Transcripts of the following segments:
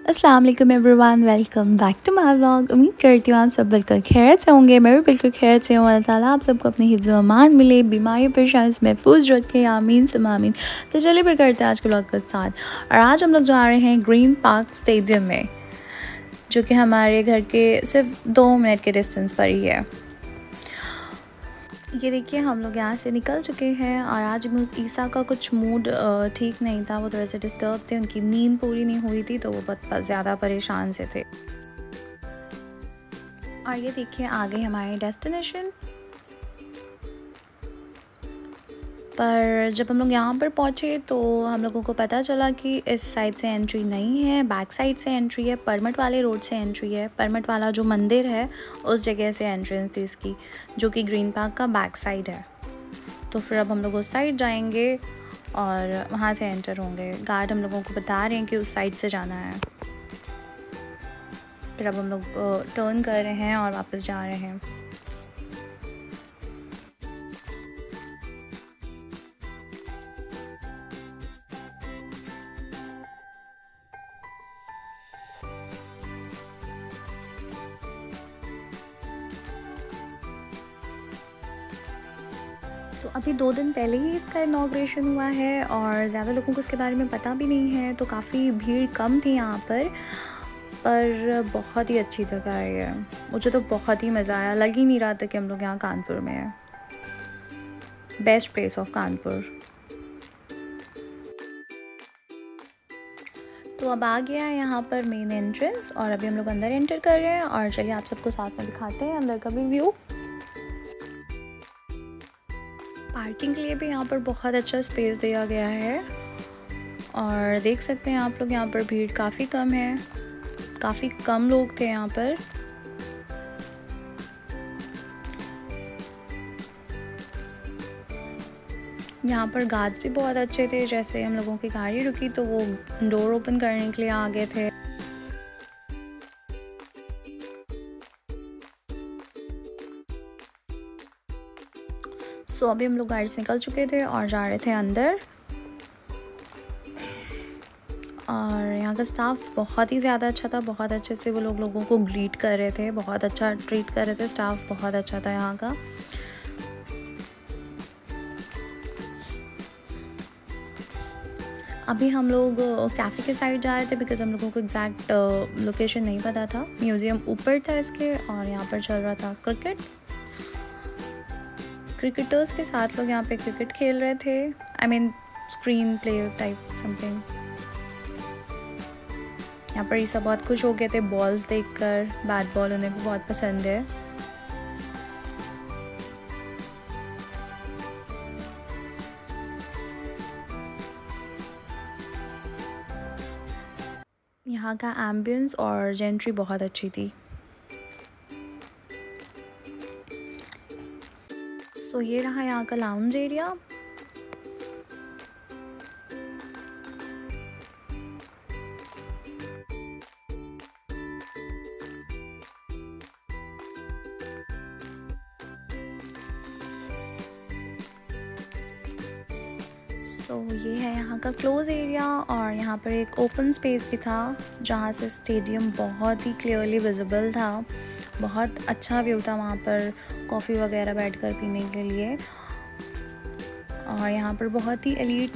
अस्सलाम वालेकुम everyone welcome back to my vlog उम्मीद करती हूँ आप सब बिल्कुल खैरत से होंगे। मैं भी बिल्कुल खैरत से हूँ। अल्लाह ताला आप सबको अपनी हिफ्ज़ अमान मिले बीमारी पर से महफूज रखे। आमीन से मामीन तो चलिए फिर करते हैं आज के ब्लॉग का साथ और आज हम लोग जा रहे हैं ग्रीन पार्क स्टेडियम में, जो कि हमारे घर के सिर्फ़ दो मिनट के डिस्टेंस पर ही है। ये देखिए, हम लोग यहाँ से निकल चुके हैं और आज ईसा का कुछ मूड ठीक नहीं था। वो थोड़े से डिस्टर्ब थे, उनकी नींद पूरी नहीं हुई थी तो वो बहुत ज़्यादा परेशान से थे। और ये देखिए, आगे हमारे डेस्टिनेशन पर जब हम लोग यहाँ पर पहुँचे तो हम लोगों को पता चला कि इस साइड से एंट्री नहीं है बैक साइड से एंट्री है परमट वाले रोड से एंट्री है। परमट वाला जो मंदिर है, उस जगह से एंट्रेंस थी इसकी, जो कि ग्रीन पार्क का बैक साइड है। तो फिर अब हम लोग उस साइड जाएँगे और वहाँ से एंटर होंगे। गार्ड हम लोगों को बता रहे हैं कि उस साइड से जाना है। फिर अब हम लोग टर्न कर रहे हैं और वापस जा रहे हैं। तो अभी दो दिन पहले ही इसका इनाग्रेशन हुआ है और ज़्यादा लोगों को इसके बारे में पता भी नहीं है तो काफ़ी भीड़ कम थी यहाँ पर पर बहुत ही अच्छी जगह है ये। मुझे तो बहुत ही मज़ा आया। लग ही नहीं रहा था कि हम लोग यहाँ कानपुर में हैं। Best place of Kanpur. तो अब आ गया है यहाँ पर मेन एंट्रेंस और अभी हम लोग अंदर एंटर कर रहे हैं और चलिए आप सबको साथ में दिखाते हैं अंदर का भी व्यू पार्किंग के लिए भी यहाँ पर बहुत अच्छा स्पेस दिया गया है। और देख सकते हैं आप लोग यहाँ पर भीड़ काफ़ी कम है। काफ़ी कम लोग थे यहाँ पर। यहाँ पर गार्ड्स भी बहुत अच्छे थे। जैसे हम लोगों की गाड़ी रुकी तो वो डोर ओपन करने के लिए आ गए थे। सो अभी हम लोग गाड़ी से निकल चुके थे और जा रहे थे अंदर। और यहाँ का स्टाफ बहुत ही ज़्यादा अच्छा था, बहुत अच्छे से वो लोग लोगों को ग्रीट कर रहे थे, बहुत अच्छा ट्रीट कर रहे थे स्टाफ बहुत अच्छा था यहाँ का। अभी हम लोग कैफ़े के साइड जा रहे थे बिकॉज़ हम लोगों को एग्जैक्ट लोकेशन नहीं पता था। म्यूज़ियम ऊपर था इसके और यहाँ पर चल रहा था क्रिकेट क्रिकेटर्स के साथ लोग यहाँ पे क्रिकेट खेल रहे थे. I mean screen play type something यहाँ पर ईसा बहुत खुश हो गए थे बॉल्स देखकर. बैट बॉल उन्हें भी बहुत पसंद है. यहाँ का एम्बियंस और जेंट्री बहुत अच्छी थी. ये रहा यहाँ का लाउंज एरिया सो so, ये है यहाँ का क्लोज एरिया और यहाँ पर एक ओपन स्पेस भी था जहाँ से स्टेडियम बहुत ही क्लियरली विजिबल था। बहुत अच्छा व्यू था वहाँ पर कॉफ़ी वगैरह बैठकर पीने के लिए। और यहाँ पर बहुत ही एलिट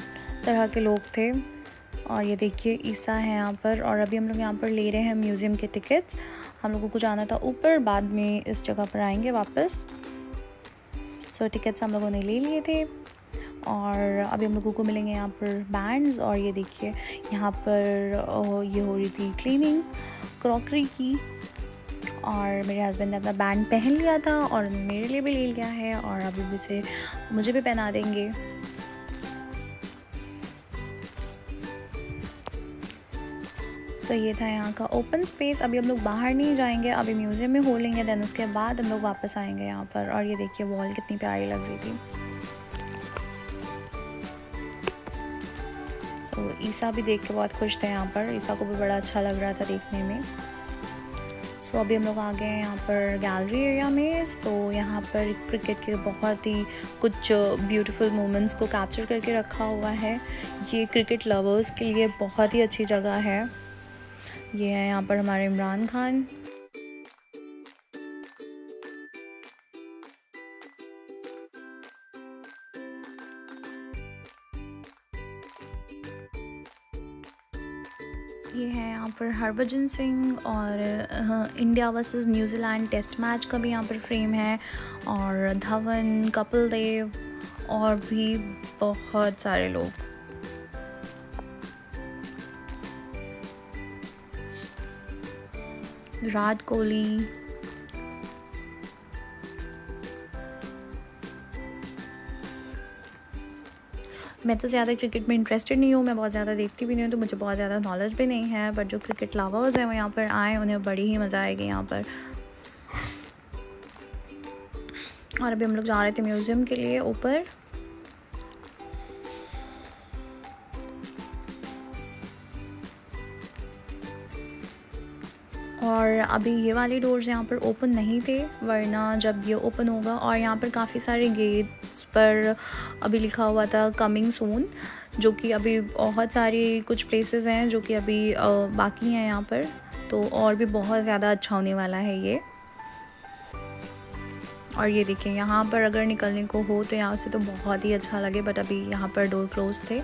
तरह के लोग थे। और ये देखिए ईसा है यहाँ पर। और अभी हम लोग यहाँ पर ले रहे हैं म्यूज़ियम के टिकट्स। हम लोगों को जाना था ऊपर बाद में इस जगह पर आएँगे वापस। सो so, टिकट्स हम लोगों ने ले लिए थे। और अभी हम लोगों को मिलेंगे यहाँ पर बैंड्स। और ये देखिए यहाँ पर ये हो रही थी क्लीनिंग क्रॉकरी की। और मेरे हस्बैंड ने अपना बैंड पहन लिया था और मेरे लिए भी ले लिया है और अभी भी से मुझे भी पहना देंगे। सो so, ये था यहाँ का ओपन स्पेस अभी हम लोग बाहर नहीं जाएँगे अभी म्यूज़ियम में हो लेंगे देन उसके बाद हम लोग वापस आएँगे यहाँ पर। और ये देखिए वॉल कितनी प्यारी लग रही थी। सो so, ईसा भी देख के बहुत खुश थे यहाँ पर। ईसा को भी बड़ा अच्छा लग रहा था देखने में। सो अभी हम लोग आ गए हैं यहाँ पर गैलरी एरिया में। सो यहाँ पर क्रिकेट के बहुत ही कुछ ब्यूटीफुल मोमेंट्स को कैप्चर करके रखा हुआ है। ये क्रिकेट लवर्स के लिए बहुत ही अच्छी जगह है। ये है यहाँ पर हमारे इमरान खान। पर हरभजन सिंह और India versus New Zealand test match का भी यहाँ पर फ्रेम है और धवन कपिल देव और भी बहुत सारे लोग। विराट कोहली मैं तो ज़्यादा क्रिकेट में इंटरेस्टेड नहीं हूँ, मैं बहुत ज़्यादा देखती भी नहीं हूँ तो मुझे बहुत ज़्यादा नॉलेज भी नहीं है बट जो क्रिकेट लवर्स हैं वो यहाँ पर आए, उन्हें बड़ी ही मज़ा आएगी यहाँ पर। और अभी हम लोग जा रहे थे म्यूज़ियम के लिए ऊपर। और अभी ये वाले डोर्स यहाँ पर ओपन नहीं थे, वरना जब ये ओपन होगा, और यहाँ पर काफ़ी सारे गेट्स पर अभी लिखा हुआ था कमिंग सून जो कि अभी बहुत सारी कुछ प्लेसेस हैं जो कि अभी बाकी हैं यहाँ पर तो और भी बहुत ज़्यादा अच्छा होने वाला है ये। और ये देखिए यहाँ पर अगर निकलने को हो तो यहाँ से तो बहुत ही अच्छा लगे बट अभी यहाँ पर डोर क्लोज थे।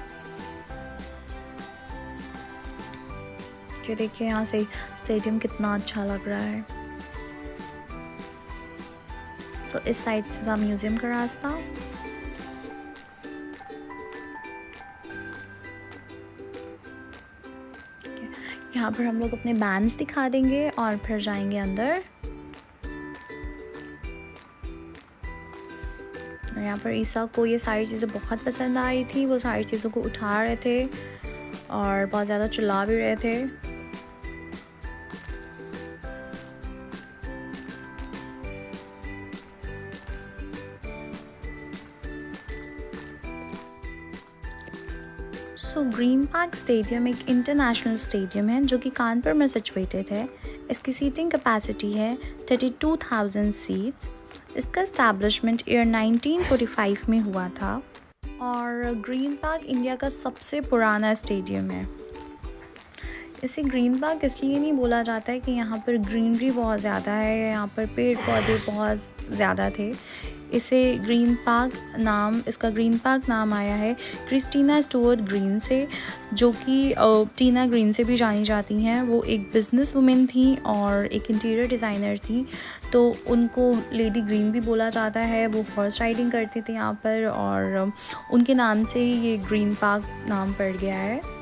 ये देखिए यहाँ से स्टेडियम कितना अच्छा लग रहा है। सो so, इस साइड से था म्यूज़ियम का रास्ता। यहाँ पर हम लोग अपने बैंड्स दिखा देंगे और फिर जाएँगे अंदर। यहाँ पर ईसा को ये सारी चीज़ें बहुत पसंद आ रही थी, वो सारी चीज़ों को उठा रहे थे और बहुत ज़्यादा चिल्ला भी रहे थे। सो ग्रीन पार्क स्टेडियम एक इंटरनेशनल स्टेडियम है जो कि कानपुर में सिचुएटेड है। इसकी सीटिंग कैपेसिटी है 32,000 सीट्स इसका इस्टेब्लिशमेंट ईयर 1945 में हुआ था। और ग्रीन पार्क इंडिया का सबसे पुराना स्टेडियम है। इसे ग्रीन पार्क इसलिए नहीं बोला जाता है कि यहाँ पर ग्रीनरी बहुत ज़्यादा है, यहाँ पर पेड़ पौधे बहुत ज़्यादा थे। इसे ग्रीन पार्क नाम, इसका ग्रीन पार्क नाम आया है क्रिस्टीना स्टोर ग्रीन से, जो कि टीना ग्रीन से भी जानी जाती हैं। वो एक बिज़नेस वुमेन थी और एक इंटीरियर डिज़ाइनर थी। तो उनको लेडी ग्रीन भी बोला जाता है, वो हॉर्स राइडिंग करती थी यहाँ पर और उनके नाम से ही ये ग्रीन पार्क नाम पड़ गया है।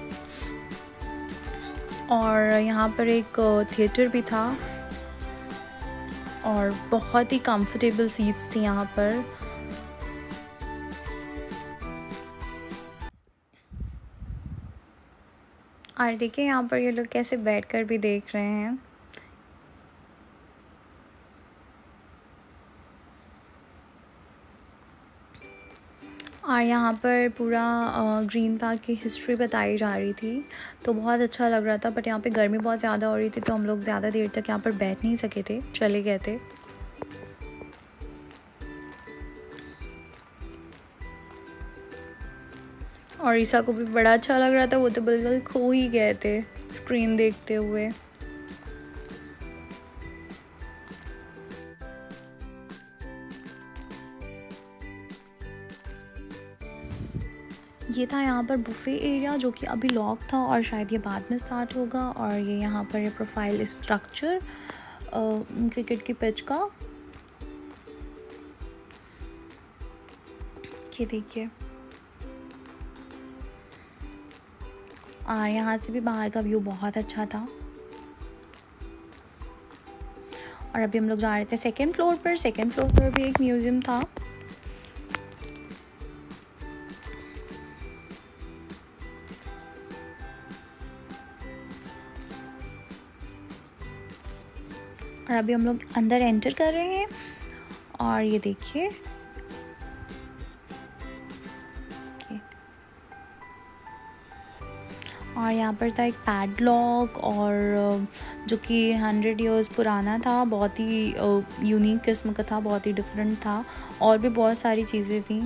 और यहाँ पर एक थिएटर भी था। और बहुत ही कंफर्टेबल सीट्स थी यहाँ पर। और देखिए यहाँ पर ये लोग कैसे बैठकर भी देख रहे हैं। और यहाँ पर पूरा ग्रीन पार्क की हिस्ट्री बताई जा रही थी। तो बहुत अच्छा लग रहा था बट यहाँ पे गर्मी बहुत ज़्यादा हो रही थी तो हम लोग ज़्यादा देर तक यहाँ पर बैठ नहीं सके थे, चले गए थे। और ईसा को भी बड़ा अच्छा लग रहा था, वो तो बिल्कुल खो ही गए थे स्क्रीन देखते हुए। ये था यहाँ पर बुफ़े एरिया जो कि अभी लॉक था और शायद ये बाद में स्टार्ट होगा और ये यहाँ पर ये प्रोफ़ाइल स्ट्रक्चर क्रिकेट की पिच का। ये देखिए। और यहाँ से भी बाहर का व्यू बहुत अच्छा था। और अभी हम लोग जा रहे थे सेकेंड फ्लोर पर। सेकेंड फ्लोर पर भी एक म्यूज़ियम था। और अभी हम लोग अंदर एंटर कर रहे हैं। और ये देखिए। और यहाँ पर था एक पैडलॉक और जो कि हंड्रेड इयर्स पुराना था, बहुत ही यूनिक किस्म का था, बहुत ही डिफरेंट था। और भी बहुत सारी चीज़ें थी।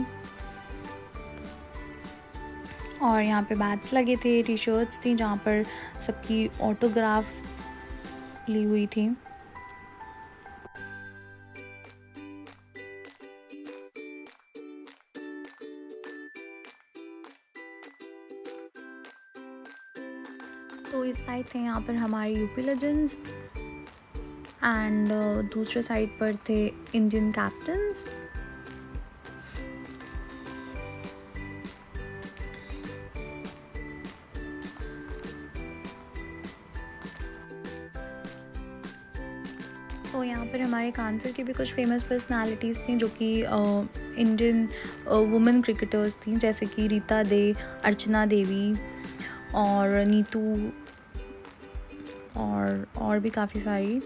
और यहाँ पे बैट्स लगे थे टी शर्ट्स थी, जहाँ पर सबकी ऑटोग्राफ ली हुई थी। तो इस साइड थे यहाँ पर हमारे यूपी लेजेंड्स एंड दूसरे साइड पर थे इंडियन कैप्टन्स तो यहाँ पर हमारे कानपुर की भी कुछ फ़ेमस पर्सनालिटीज़ थी जो कि इंडियन वुमेन क्रिकेटर्स थी, जैसे कि रीता दे अर्चना देवी और नीतू और और भी काफ़ी सारी।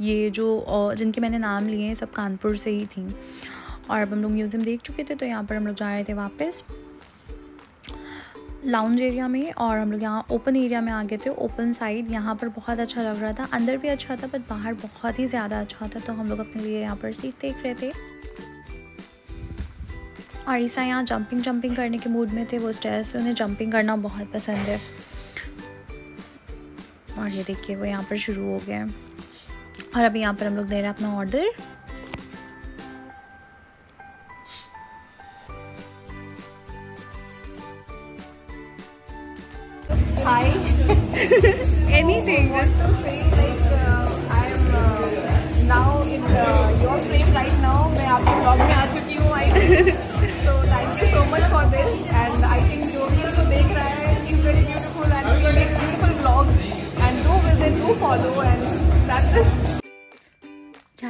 ये जो जिनके मैंने नाम लिए हैं, सब कानपुर से ही थी। और अब हम लोग म्यूज़ियम देख चुके थे तो यहाँ पर हम लोग जा रहे थे वापस। लाउंज एरिया में और हम लोग यहाँ ओपन एरिया में आ गए थे ओपन साइड यहाँ पर बहुत अच्छा लग रहा था। अंदर भी अच्छा था बट बाहर बहुत ही ज़्यादा अच्छा था। तो हम लोग अपने लिए यहाँ पर सीट देख रहे थे। और यहाँ जंपिंग जंपिंग करने के मूड में थे, वो स्टेयर से उन्हें जंपिंग करना बहुत पसंद है। और ये देखिए वो यहाँ पर शुरू हो गया है। और अभी यहाँ पर हम लोग दे रहे हैं अपना ऑर्डर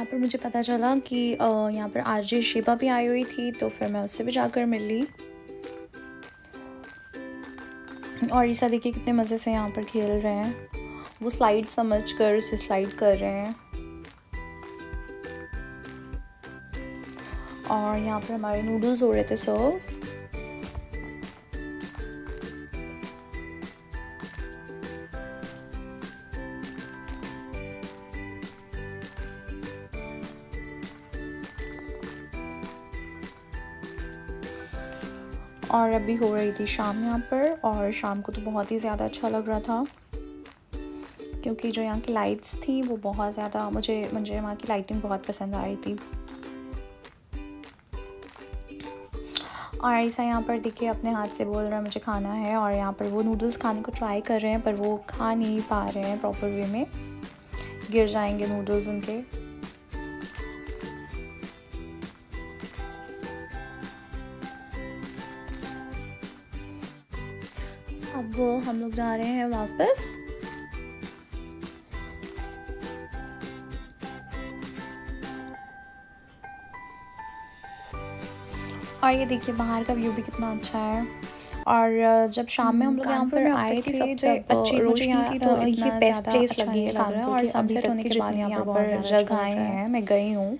पर मुझे पता चला कि यहाँ पर आर जे शिबा भी आई हुई थी तो फिर मैं उससे भी जाकर मिल ली। और ईसा देखिए कितने मज़े से यहाँ पर खेल रहे हैं। वो स्लाइड समझ कर, उसे स्लाइड कर रहे हैं। और यहाँ पर हमारे नूडल्स हो रहे थे सर्व और अभी हो रही थी शाम यहाँ पर और शाम को तो बहुत ही ज़्यादा अच्छा लग रहा था। क्योंकि जो यहाँ की लाइट्स थी, वो बहुत ज़्यादा मुझे मुझे वहाँ की लाइटिंग बहुत पसंद आ रही थी। और ऐसा यहाँ पर देखिए, अपने हाथ से बोल रहा है, मुझे खाना है। और यहाँ पर वो नूडल्स खाने को ट्राई कर रहे हैं, पर वो खा नहीं पा रहे हैं प्रॉपर वे में। गिर जाएँगे नूडल्स उनके। अब वो हम लोग जा रहे हैं वापस। और ये देखिए बाहर का व्यू भी कितना अच्छा है। और जब शाम में हम लोग यहाँ पर आए थे जब अच्छी मुझे यहाँ तो ये बेस्ट प्लेस लगी है लग रहा है। और सनसेट होने के बाद यहाँ पर जगह आए हैं मैं गई हूँ।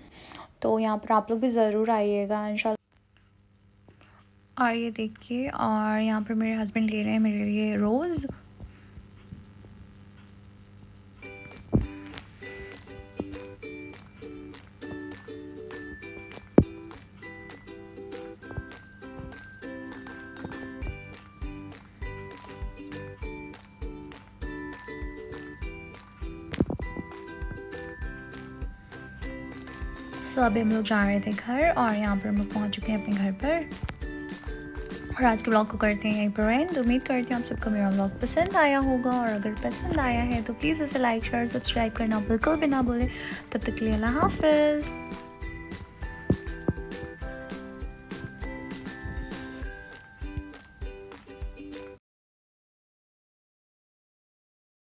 तो यहाँ पर आप लोग भी ज़रूर आइएगा इंशाल्लाह। और ये देखिए, और यहाँ पर मेरे हस्बैंड ले रहे हैं मेरे लिए रोज़ सो अभी हम लोग जा रहे थे घर और यहाँ पर हम लोग पहुँच चुके हैं अपने घर पर। और आज के ब्लॉग को करते हैं एक एंड उम्मीद करती हूँ आप सबको मेरा ब्लॉग पसंद आया होगा और अगर पसंद आया है तो प्लीज़ इसे लाइक शेयर सब्सक्राइब करना बिल्कुल भी ना बोले तब तक के लिए अल्लाह हाफिज़।